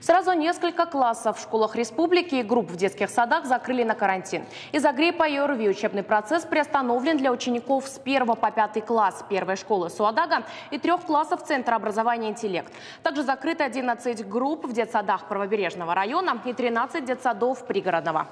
Сразу несколько классов в школах республики и групп в детских садах закрыли на карантин. Из-за гриппа и ОРВИ учебный процесс приостановлен для учеников с 1 по 5 класс первой школы Суадага и трех классов Центра образования «Интеллект». Также закрыты 11 групп в детсадах правобережного района и 13 детсадов пригородного.